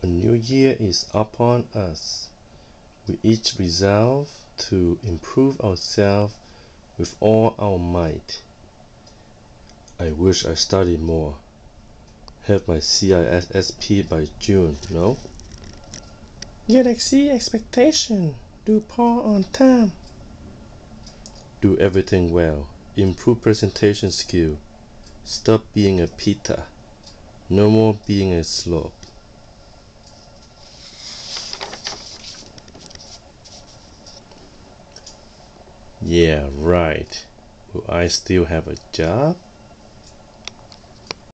A new year is upon us. We each resolve to improve ourselves with all our might. I wish I studied more. Have my CISSP by June, no? Yet exceed expectation. Do Paul on time. Do everything well. Improve presentation skill. Stop being a pita. No more being a slob. Yeah, right. Will I still have a job?